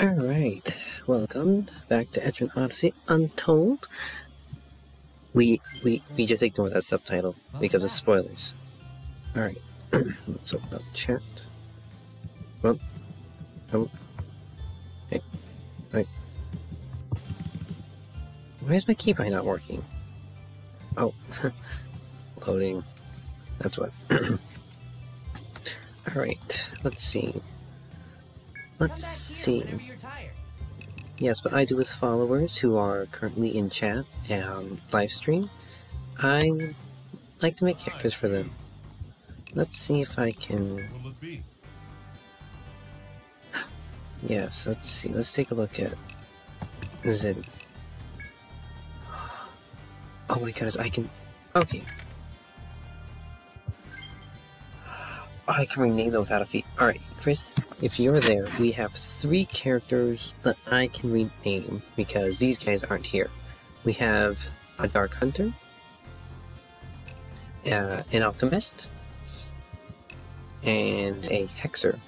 Alright, welcome back to Etrian Odyssey Untold. We we we just ignore that subtitle because of spoilers. Alright, let's open up chat. Well, oh, hey, right. Why is my keybind not working? Oh, loading. That's what. Alright, let's see. Let's see. Yes, what I do with followers who are currently in chat and live stream, I like to make characters for them. Let's see if I can. Yes, let's see. Let's take a look at Zim. Oh my gosh, I can. Okay. I can rename them without a feat. Alright, Chris, if you're there, we have three characters that I can rename because these guys aren't here. We have a Dark Hunter, uh, an Alchemist, and a Hexer.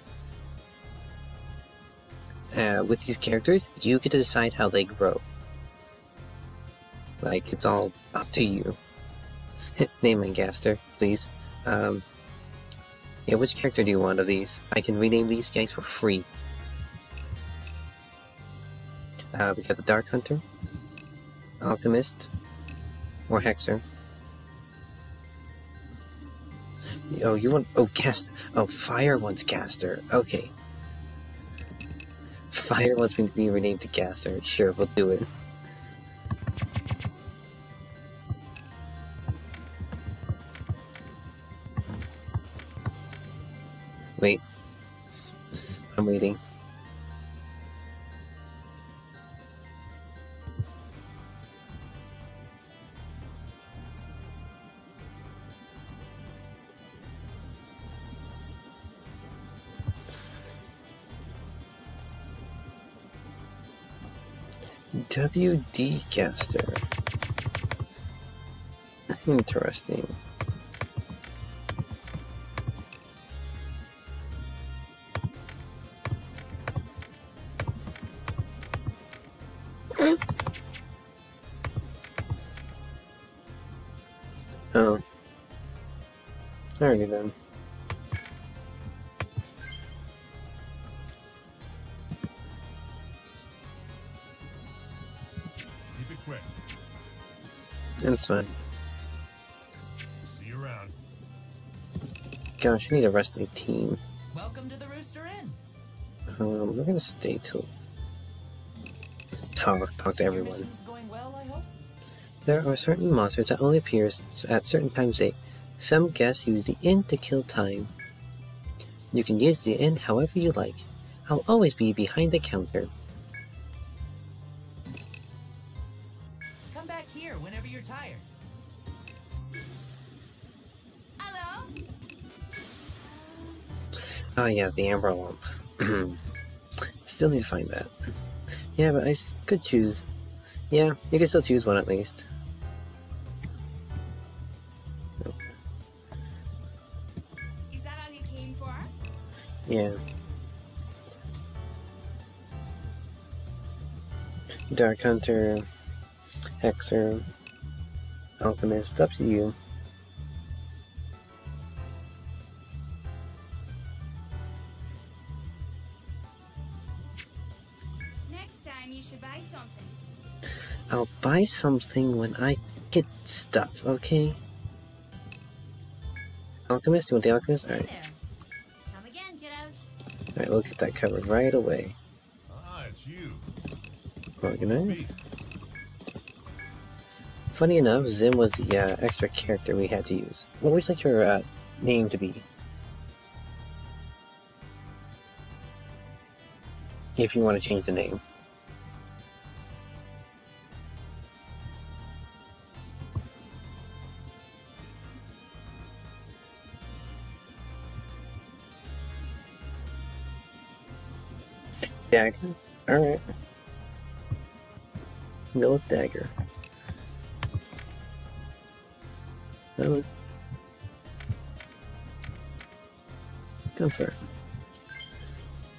Uh, with these characters, you get to decide how they grow. Like, it's all up to you. Name my Gaster, please. Um, yeah, which character do you want of these? I can rename these guys for free. Uh, we got the Dark Hunter, Alchemist, or Hexer. Oh, you want... Oh, cast... Oh, Fire wants Caster. Okay. Fire wants me to be renamed to Caster. Sure, we'll do it. Wait. I'm waiting. WD caster. Interesting. Alrighty. Keep it quick. That's fine. See you around. Gosh, I need to rest my team. Welcome to the Rooster Inn. Um, we're gonna stay till talk talk to everyone. going well, I hope. There are certain monsters that only appear at certain times of day. Some guests use the inn to kill time. You can use the inn however you like. I'll always be behind the counter. Come back here whenever you're tired. Hello? Oh yeah, the amber lump. still need to find that. Yeah, but I could choose. Yeah, you can still choose one at least. Yeah. Dark Hunter, Hexer, Alchemist, up to you. Next time you should buy something. I'll buy something when I get stuff, okay? Alchemist, you want the Alchemist? Alright, alright, we'll get that covered right away. Ah, it's you. Organized. Funny enough, Zim was the uh, extra character we had to use. What would you like your uh, name to be? If you want to change the name. Dagger? Alright. Go with Dagger. Oh. Confirm.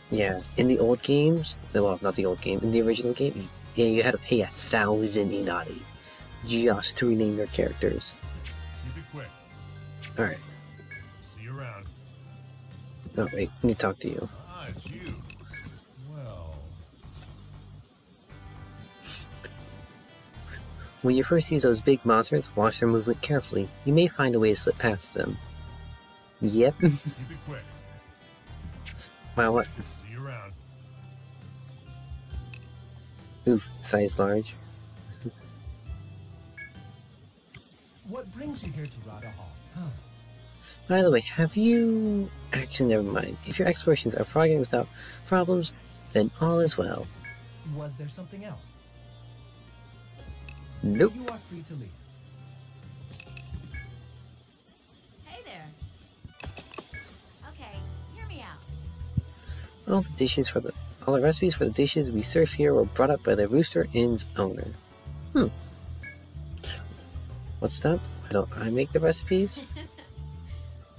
Yeah, in the old games, well, not the old game, in the original game, yeah, you had to pay a thousand inari just to rename your characters. Keep it quick. Alright. See you around. Oh, wait, let me talk to you. When you first use those big monsters, watch their movement carefully. You may find a way to slip past them. Yep. keep quick. wow, what? See you around. Oof, size large. What brings you here to Radha Hall? Huh. By the way, have you... Actually, never mind. If your explorations are progressing without problems, then all is well. Was there something else? Nope. You are free to leave. Hey there. Okay, hear me out. All the dishes for the... All the recipes for the dishes we serve here were brought up by the Rooster Inn's owner. Hmm. What's that? Why don't I make the recipes?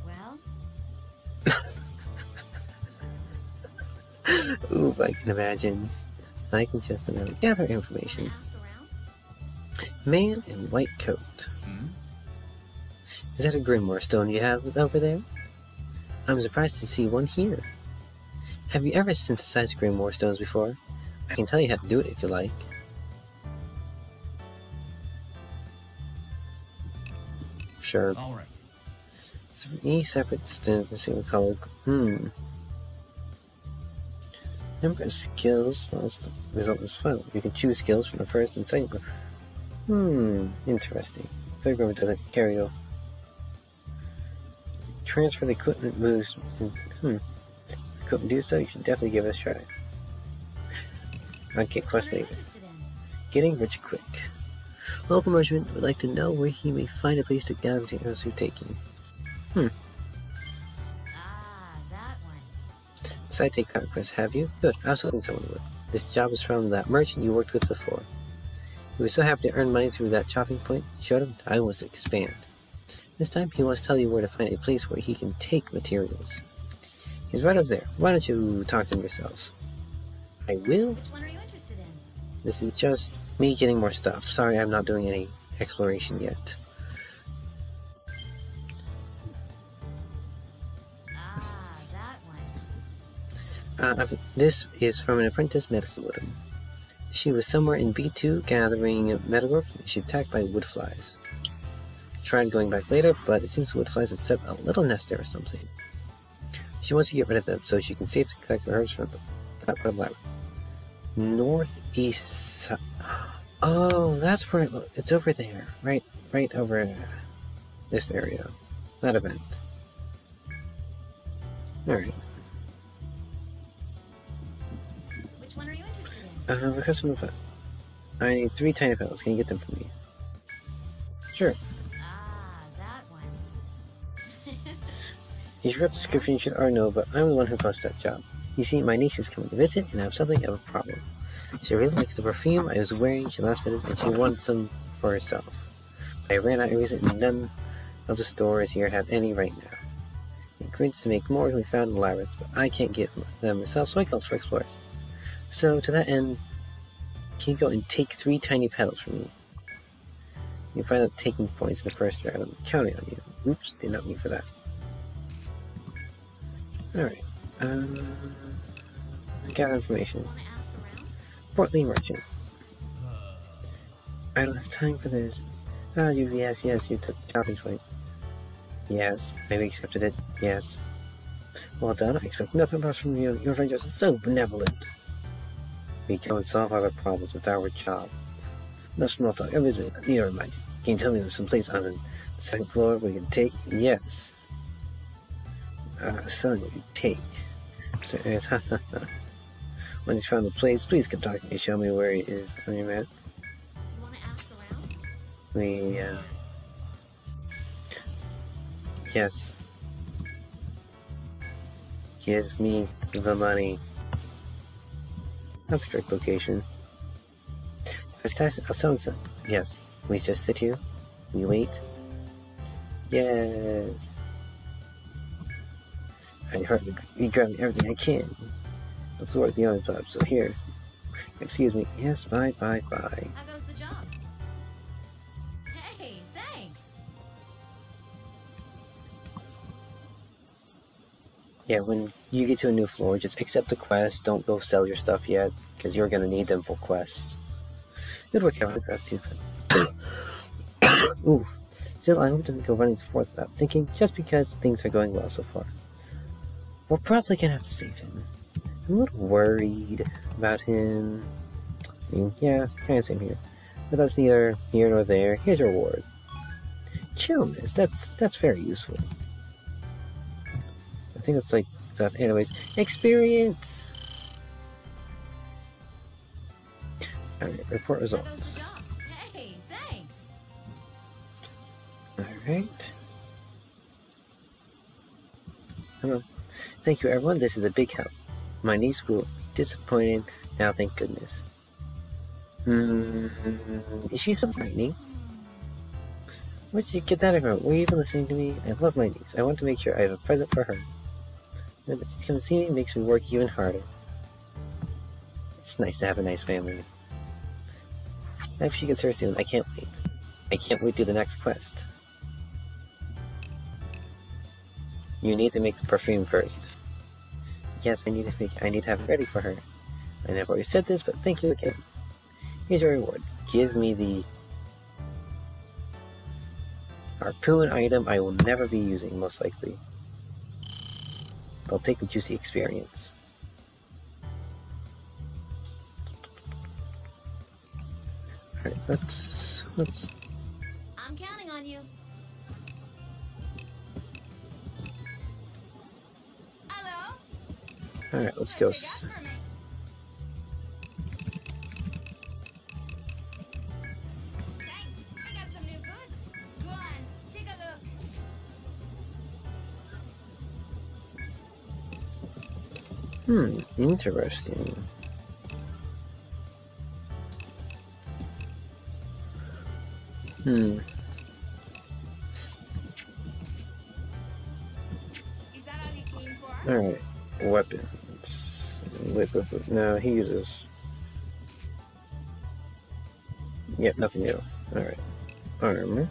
Well, Ooh, I can imagine. I can just imagine. Gather information. Wanna ask around? Man in white coat. Is that a Grimoire stone you have over there? I'm surprised to see one here. Have you ever synthesized Grimoire stones before? I can tell you how to do it if you like. Sure. All right. Three separate stones in the same color. Hmm. Number of skills lost result is final. You can choose skills from the first and second. Hmm, interesting. Third group doesn't carry over. Transfer the equipment moves. Hmm. If you couldn't do so, you should definitely give it a try. Okay, quest What are you later. Getting rich quick. Local merchant would like to know where he may find a place to gather materials you're taking. Ah, that one. So I take that request, have you? Good, I was hoping someone would. This job is from that merchant you worked with before. He was so happy to earn money through that chopping point, he showed him time was to expand. This time he wants to tell you where to find a place where he can take materials. He's right up there. Why don't you talk to him yourselves? I will. Which one are you interested in? This is just me getting more stuff. Sorry, I'm not doing any exploration yet. Ah, that one. Uh, this is from an apprentice medicine with him. She was somewhere in B2 gathering metalwork and she attacked by woodflies. Tried going back later, but it seems the wood flies had set a little nest there or something. She wants to get rid of them so she can safely collect herbs from the that part of the lab. Northeast. Oh, that's where it it's over there. Right, right over this area. That event. Alright. Uh, request from a pet. I need three tiny petals. Can you get them for me? Sure. Ah, that one. If you wrote the description, you should already know, but I'm the one who posted that job. You see, my niece is coming to visit, and I have something of a problem. She really likes the perfume I was wearing. She last minute, and she wanted some for herself. But I ran out of reason, and none of the stores here have any right now. The ingredients to make more be found in the labyrinth, but I can't get them myself, so I called for explorers. So, to that end, can you go and take three tiny petals from me? You find out taking points in the first round. I'm counting on you. Oops, did not mean for that. Alright. Um, gather information. Portly merchant. I don't have time for this. Ah, you, yes, yes, you took shopping point. Yes, maybe accepted it. Yes. Well done. I expect nothing less from you. Your adventures are so benevolent. We and solve our problems. It's our job. No small talk. Everything. I need to remind you. Can you tell me there's some place on the second floor we can take? Yes. Uh, son, we take. So, yes, ha ha ha. When he's found the place, please come talk to me. Show me where he is on your map. You wanna ask around? We, uh... Yes. Give me the money. That's correct location. If it's tax, I'll tell him so. Yes. We just sit here. We wait. Yes. I heard you grabbing everything I can. That's where the only job. So here. Excuse me. Yes, bye, bye, bye. How goes the job? Hey, thanks. Yeah, when you get to a new floor, just accept the quest. Don't go sell your stuff yet, because you're gonna need them for quests. Good work, Kevin. To you. Ooh. Still, I hope it doesn't go running forth without thinking, just because things are going well so far. We're probably gonna have to save him. I'm a little worried about him. I mean, yeah, kinda same here. But that's neither here nor there. Here's your reward. Chill, miss. That's that's very useful. I think it's like stuff. Anyways, experience. Alright, report results. Hey, thanks. Alright. Hello. Thank you, everyone. This is a big help. My niece will be disappointed now, thank goodness. Hmm. Is she so frightening? Where'd you get that from? Were you even listening to me? I love my niece. I want to make sure I have a present for her. Me makes me work even harder. It's nice to have a nice family. I hope she gets here soon. I can't wait. I can't wait to the next quest. You need to make the perfume first. Yes, I need to make I need to have it ready for her. And I've already said this, but thank you again. Here's your reward. Give me the harpoon item I will never be using, most likely. I'll take the juicy experience. Alright, let's let's I'm counting on you. Hello? alright, let's go. Hmm, interesting. Hmm. Alright. Weapons. Wait. No, he uses. Yep, nothing new. Alright. Armor.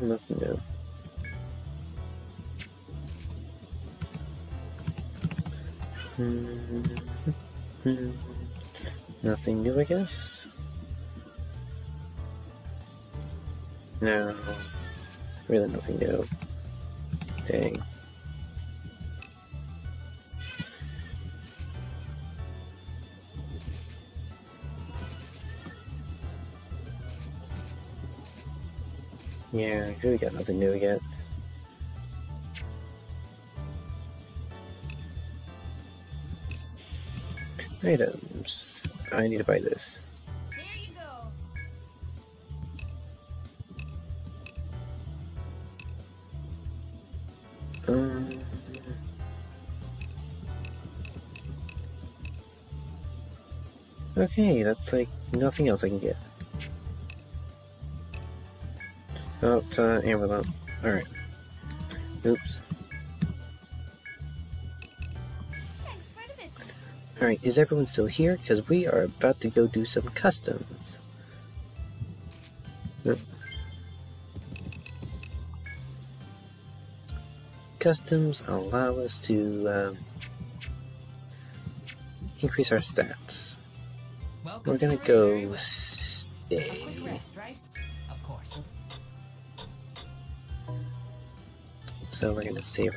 Nothing new. Hmm. Nothing new, I guess. No. Really nothing new. Dang. Yeah, we got nothing new yet. Items. I need to buy this. Um, okay, that's like nothing else I can get. Uh, amber lamp. Alright. Oops. Thanks for the business. Alright, is everyone still here? Because we are about to go do some customs. Nope. Customs allow us to um, increase our stats. Welcome We're gonna go stay. rest, right? Of course. So we're gonna save